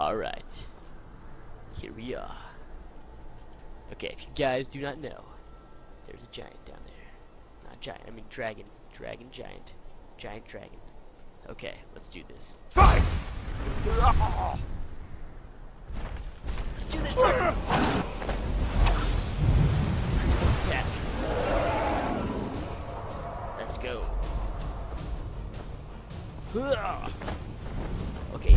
Alright. Here we are. Okay, if you guys do not know, there's a giant down there. Not giant, I mean dragon. Dragon giant. Giant dragon. Okay, let's do this. Fight! Let's do this! Attack. Let's go. Okay,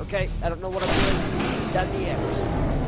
Okay. I don't know what I'm doing. It's down the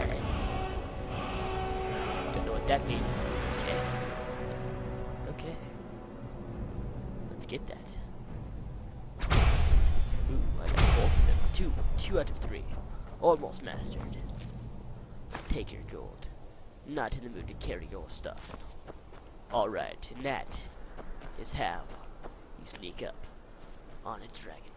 That means. Okay. Okay. Let's get that. Ooh, I got both of them. Two. Two out of three. Almost mastered. Take your gold. Not in the mood to carry your stuff. Alright, and that is how you sneak up on a dragon.